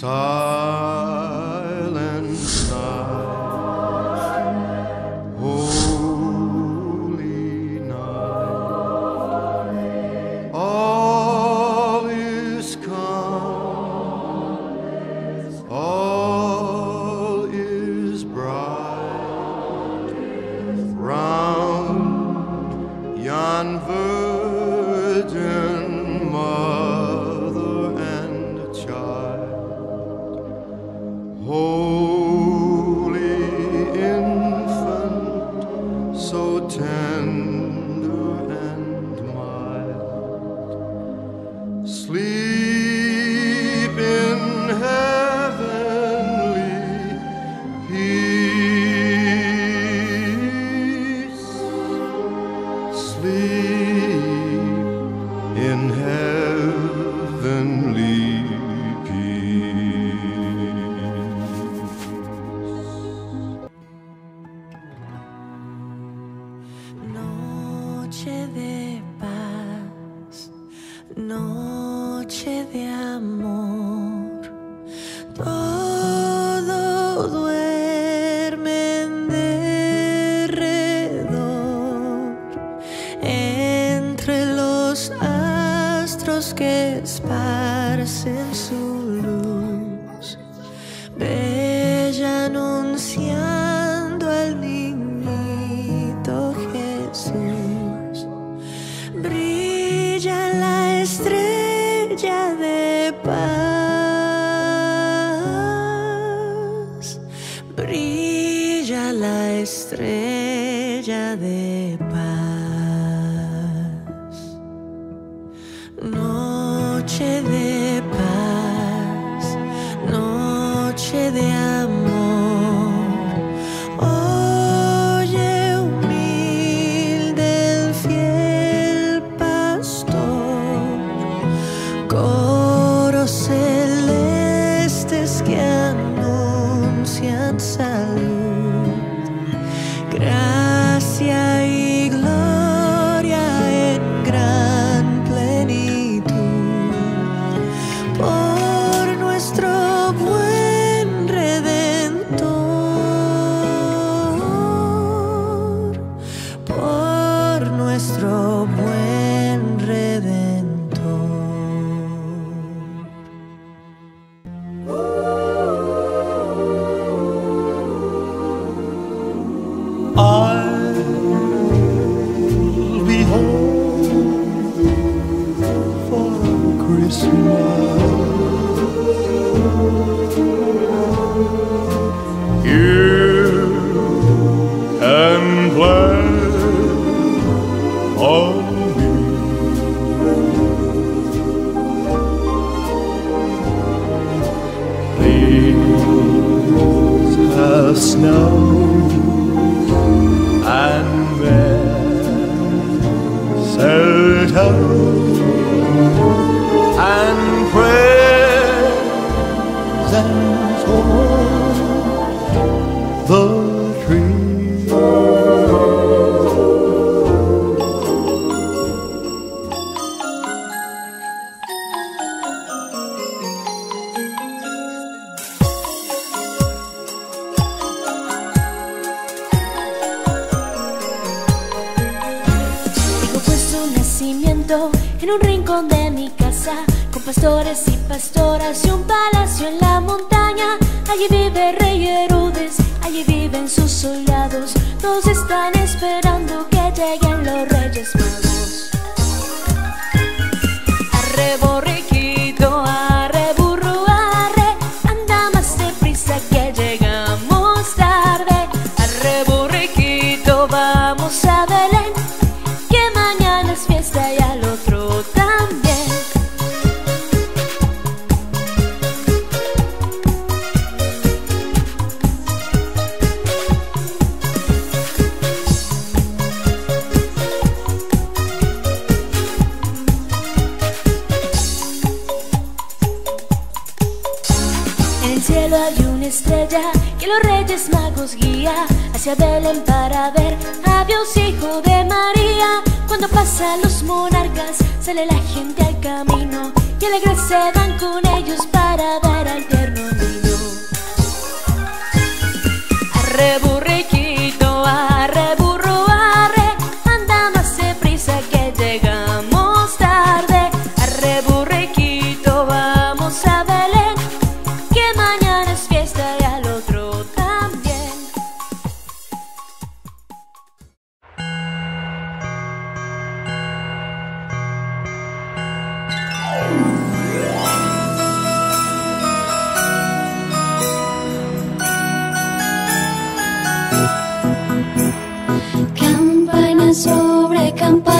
Sa esparcen su luz bella anunciando al niñito Jesús. Brilla la estrella de paz. Brilla la estrella de paz. Woo! Have snow and mistletoe and presents on the tree. En un rincón de mi casa, con pastores y pastoras y un palacio en la montaña. Allí vive Rey Herodes, allí viven sus soldados, todos están esperando que lleguen los Reyes Magos. Estrella que los reyes magos guía hacia Belén para ver a Dios hijo de María. Cuando pasan los monarcas sale la gente al camino y alegres se van con ellos para ver al ang